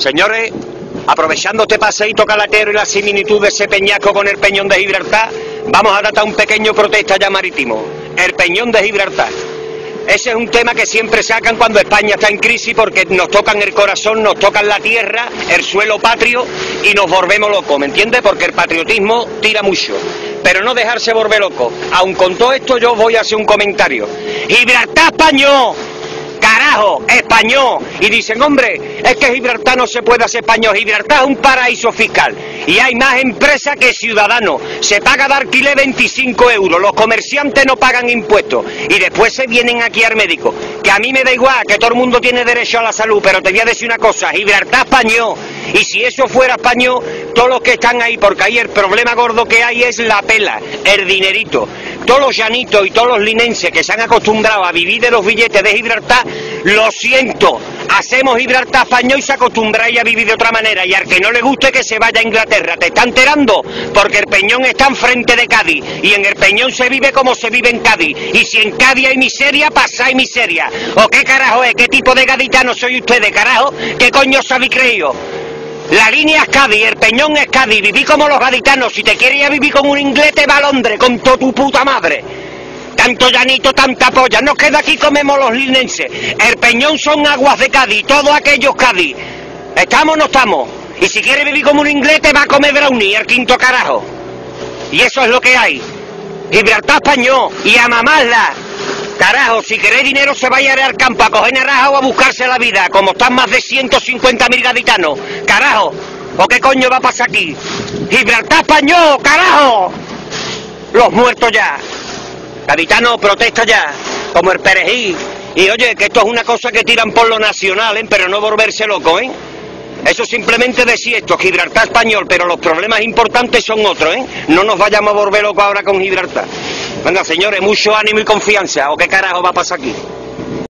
Señores, aprovechando este paseíto calatero y la similitud de ese peñasco con el peñón de Gibraltar, vamos a datar un pequeño protesta ya marítimo. El peñón de Gibraltar. Ese es un tema que siempre sacan cuando España está en crisis porque nos tocan el corazón, nos tocan la tierra, el suelo patrio y nos volvemos locos, ¿me entiendes? Porque el patriotismo tira mucho. Pero no dejarse volver loco. Aun con todo esto yo voy a hacer un comentario. Gibraltar español español. Y dicen, hombre, es que Gibraltar no se puede hacer español. Gibraltar es un paraíso fiscal. Y hay más empresas que ciudadanos. Se paga de alquiler 25 euros. Los comerciantes no pagan impuestos. Y después se vienen aquí al médico. Que a mí me da igual, que todo el mundo tiene derecho a la salud. Pero te voy a decir una cosa, Gibraltar español. Y si eso fuera español, todos los que están ahí, porque ahí el problema gordo que hay es la pela, el dinerito todos los llanitos y todos los linenses que se han acostumbrado a vivir de los billetes de Gibraltar, lo siento, hacemos Gibraltar español y se acostumbráis a vivir de otra manera. Y al que no le guste que se vaya a Inglaterra, ¿te está enterando? Porque el Peñón está enfrente de Cádiz y en el Peñón se vive como se vive en Cádiz. Y si en Cádiz hay miseria, pasáis miseria. ¿O qué carajo es? ¿Qué tipo de gaditano soy ustedes, carajo? ¿Qué coño os habéis creído? La línea es Cádiz, el Peñón es Cádiz, viví como los gaditanos. Si te quieres vivir con un inglés, te va a Londres, con tu puta madre. Tanto llanito, tanta polla. Nos queda aquí, comemos los linenses. El Peñón son aguas de Cádiz, todos aquellos Cádiz. ¿Estamos o no estamos? Y si quieres vivir como un inglés, te va a comer brownie, el quinto carajo. Y eso es lo que hay. Gibraltar español y a mamarla. Carajo, si queréis dinero se vaya al campo a coger naranja o a buscarse la vida, como están más de 150.000 gaditanos. Carajo, ¿o qué coño va a pasar aquí? Gibraltar español, carajo. Los muertos ya. Gaditano, protesta ya, como el perejil. Y oye, que esto es una cosa que tiran por lo nacional, ¿eh? pero no volverse loco, ¿eh? Eso simplemente decía esto, Gibraltar español, pero los problemas importantes son otros, ¿eh? No nos vayamos a volver locos ahora con Gibraltar. Venga, señores, mucho ánimo y confianza, ¿o qué carajo va a pasar aquí?